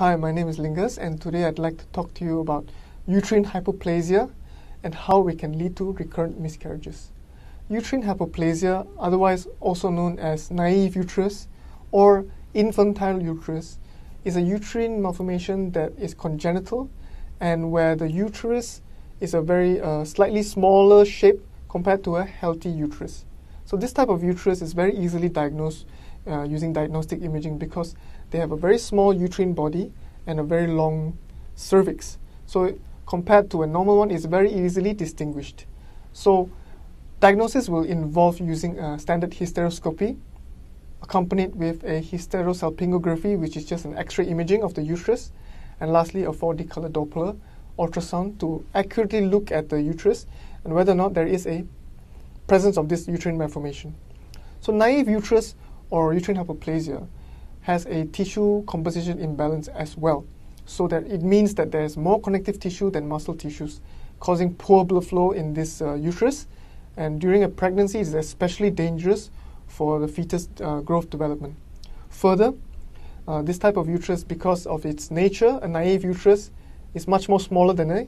Hi, my name is Lingus, and today I'd like to talk to you about uterine hypoplasia and how it can lead to recurrent miscarriages. Uterine hypoplasia, otherwise also known as naive uterus or infantile uterus, is a uterine malformation that is congenital and where the uterus is a very uh, slightly smaller shape compared to a healthy uterus. So this type of uterus is very easily diagnosed uh, using diagnostic imaging because they have a very small uterine body and a very long cervix. So compared to a normal one, it's very easily distinguished. So diagnosis will involve using a standard hysteroscopy accompanied with a hysterosalpingography, which is just an X-ray imaging of the uterus, and lastly a 4D color Doppler ultrasound to accurately look at the uterus and whether or not there is a presence of this uterine malformation. So naive uterus or uterine hypoplasia has a tissue composition imbalance as well. So that it means that there's more connective tissue than muscle tissues, causing poor blood flow in this uh, uterus. And during a pregnancy, it's especially dangerous for the fetus uh, growth development. Further, uh, this type of uterus, because of its nature, a naive uterus is much more smaller than a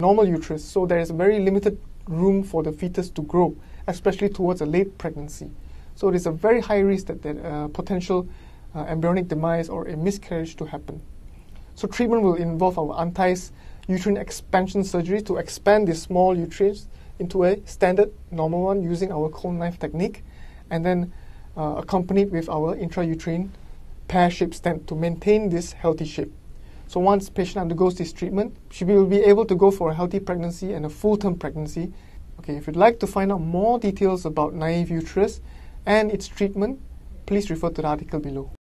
normal uterus. So there is very limited room for the fetus to grow, especially towards a late pregnancy. So it is a very high risk that, that uh, potential uh, embryonic demise or a miscarriage to happen. So treatment will involve our Antai's uterine expansion surgery to expand this small uterus into a standard normal one using our cone knife technique, and then uh, accompanied with our intrauterine pear-shaped stent to maintain this healthy shape. So once patient undergoes this treatment, she will be able to go for a healthy pregnancy and a full-term pregnancy. Okay, if you'd like to find out more details about naive uterus, and its treatment, please refer to the article below.